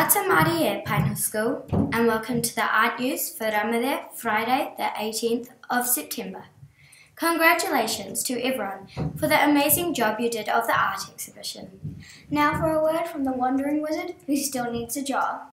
Ata Marie Pinehill School and welcome to the Art News for Ramadan, Friday the 18th of September. Congratulations to everyone for the amazing job you did of the art exhibition. Now for a word from the wandering wizard who still needs a job.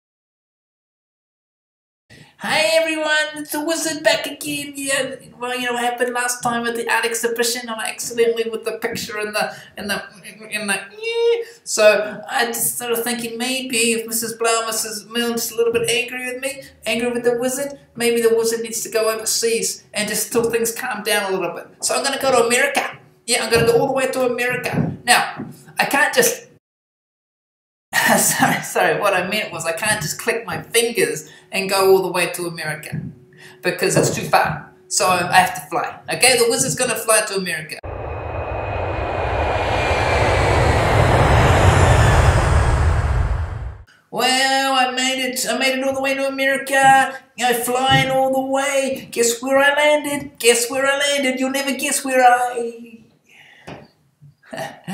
Hi everyone, it's the wizard back again. Yeah, well, you know what happened last time at the art exhibition? I accidentally with the picture in the in the in the. Yeah. So I just started thinking maybe if Mrs. Blau, Mrs. Milne's a little bit angry with me, angry with the wizard, maybe the wizard needs to go overseas and just till things calm down a little bit. So I'm gonna go to America. Yeah, I'm gonna go all the way to America. Now I can't just sorry, sorry, what I meant was I can't just click my fingers and go all the way to America because it's too far. So I have to fly. Okay, the wizard's gonna fly to America. It. I made it all the way to America. You know, flying all the way. Guess where I landed? Guess where I landed? You'll never guess where I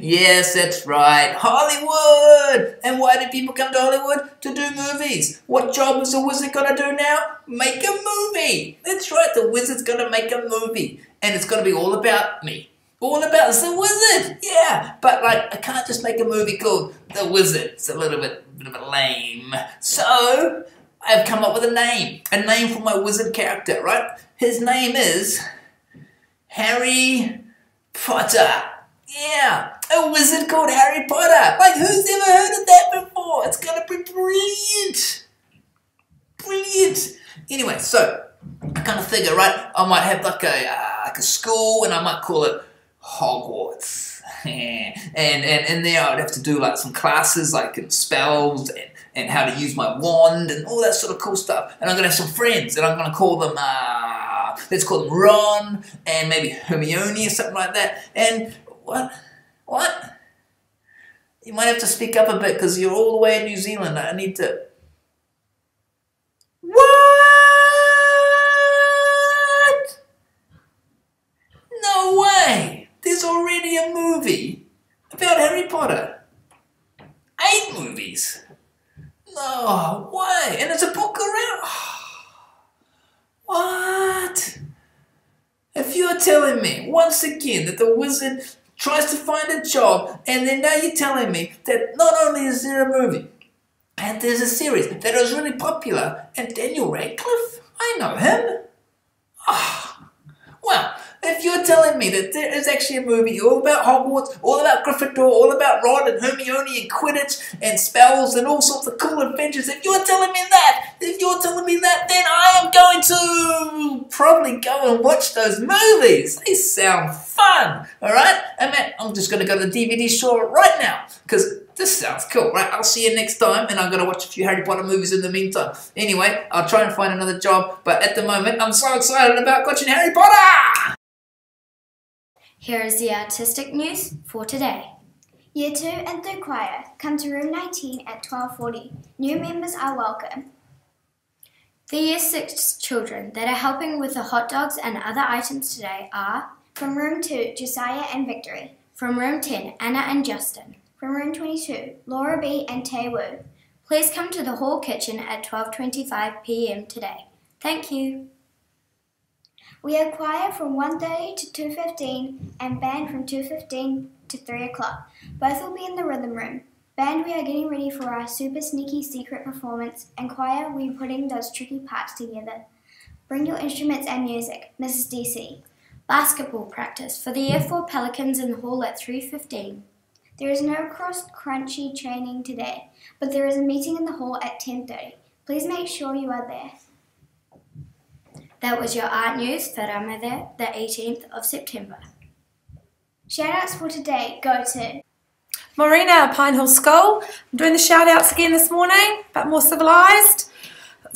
yes, that's right. Hollywood! And why do people come to Hollywood? To do movies. What job is a wizard gonna do now? Make a movie! That's right, the wizard's gonna make a movie. And it's gonna be all about me. All about the wizard! Yeah! But like, I can't just make a movie called The Wizard. It's a little bit, bit of a lame. So, I've come up with a name. A name for my wizard character, right? His name is Harry Potter. Yeah, a wizard called Harry Potter. Like, who's ever heard of that before? It's gonna be brilliant. Brilliant. Anyway, so I kind of figure, right? I might have like a uh, like a school, and I might call it Hogwarts. and and and there I'd have to do like some classes, like spells and and how to use my wand and all that sort of cool stuff. And I'm gonna have some friends, and I'm gonna call them. Uh, let's call them Ron and maybe Hermione or something like that. And what? What? You might have to speak up a bit because you're all the way in New Zealand. I need to. Already a movie about Harry Potter. Eight movies. Oh, no way! And there's a book around. What? If you're telling me once again that the wizard tries to find a job, and then now you're telling me that not only is there a movie, and there's a series that was really popular, and Daniel Radcliffe, I know him. Oh, if you're telling me that there is actually a movie all about Hogwarts, all about Gryffindor, all about Ron and Hermione and Quidditch and spells and all sorts of cool adventures, if you're telling me that, if you're telling me that, then I am going to probably go and watch those movies. They sound fun, alright? I I'm just going to go to the DVD store right now because this sounds cool, right? I'll see you next time, and I'm going to watch a few Harry Potter movies in the meantime. Anyway, I'll try and find another job, but at the moment, I'm so excited about watching Harry Potter! Here is the artistic news for today. Year 2 and 3 choir come to room 19 at 12.40. New members are welcome. The Year 6 children that are helping with the hot dogs and other items today are From room 2, Josiah and Victory. From room 10, Anna and Justin. From room 22, Laura B and Tay Wu. Please come to the hall kitchen at 12.25 p.m. today. Thank you. We have choir from 1.30 to 2.15 and band from 2.15 to 3 o'clock. Both will be in the rhythm room. Band, we are getting ready for our super sneaky secret performance, and choir, we are putting those tricky parts together. Bring your instruments and music, Mrs. DC. Basketball practice for the Year 4 Pelicans in the hall at 3.15. There is no cross country training today, but there is a meeting in the hall at 10.30. Please make sure you are there. That was your art news for Ramadan, the 18th of September. Shoutouts for today go to Marina, Pinehill School. I'm doing the shoutouts again this morning, but more civilised.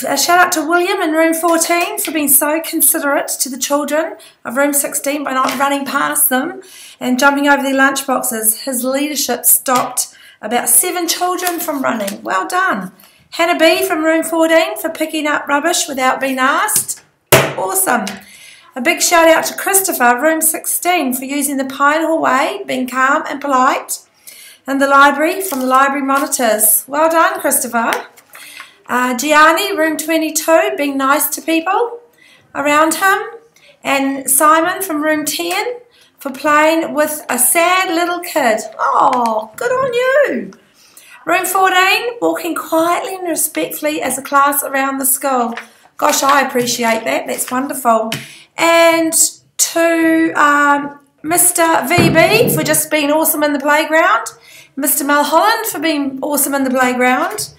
A shout out to William in room 14 for being so considerate to the children of room 16 by not running past them and jumping over their lunch boxes. His leadership stopped about seven children from running. Well done. Hannah B from room 14 for picking up rubbish without being asked. Awesome. A big shout out to Christopher, room 16, for using the Pinehill Way, being calm and polite. And the library from the library monitors. Well done, Christopher. Uh, Gianni, room 22, being nice to people around him. And Simon from room 10 for playing with a sad little kid. Oh, good on you. Room 14, walking quietly and respectfully as a class around the school. Gosh, I appreciate that. That's wonderful. And to um, Mr. VB for just being awesome in the playground. Mr. Mulholland for being awesome in the playground.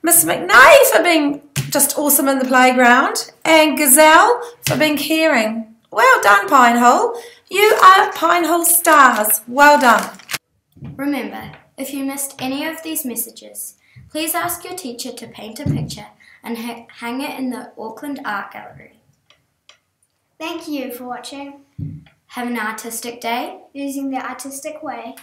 Miss McNay for being just awesome in the playground. And Gazelle for being caring. Well done, Pinehill. You are Pinehill stars. Well done. Remember, if you missed any of these messages, please ask your teacher to paint a picture and ha- hang it in the Auckland Art Gallery. Thank you for watching Have an artistic day. Using the Artistic Way.